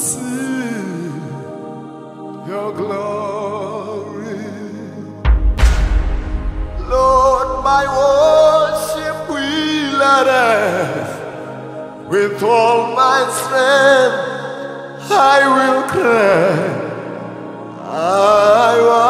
see your glory. Lord, my worship will arise. With all my strength, I will cry. I will.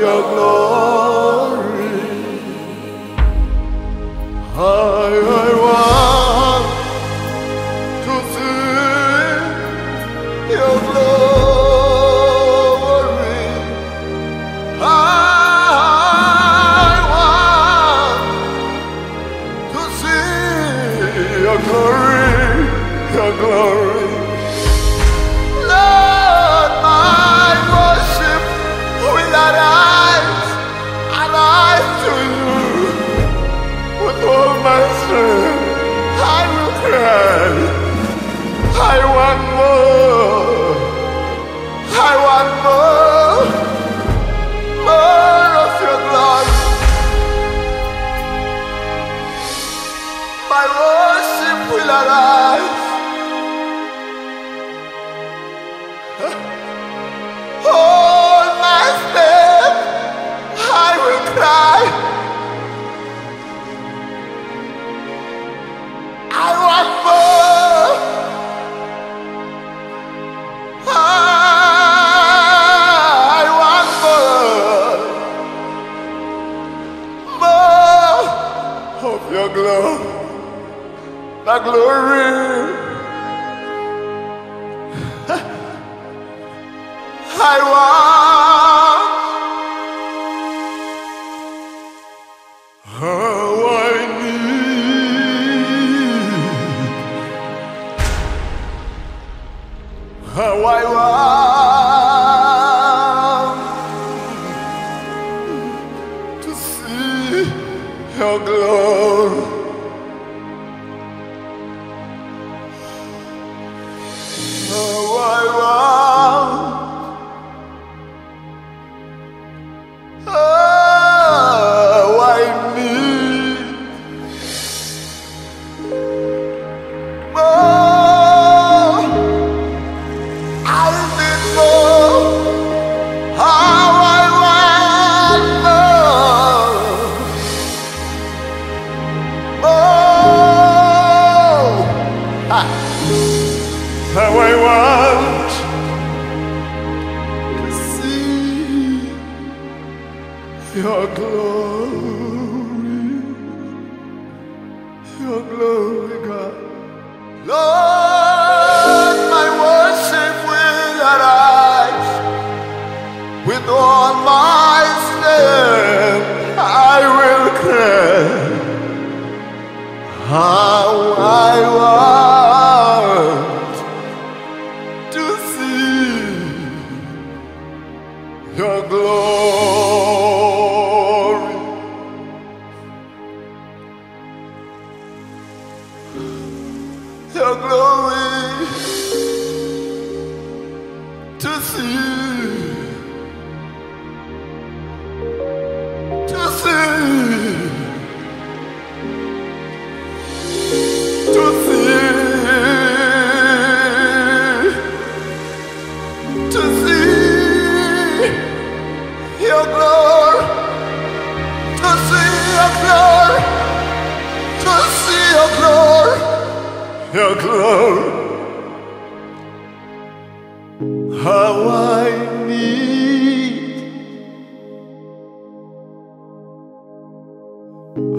your glory. Huh? I want. How I need. How I want. I want to see your glory, your glory, God. Lord. Glory. Your glory to see, your glory. How I need,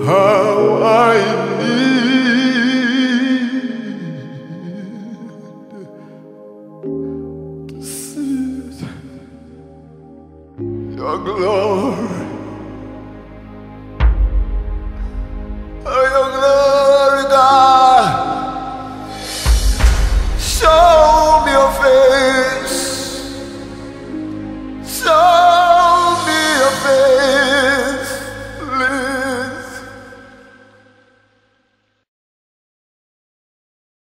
how I need to see your glory.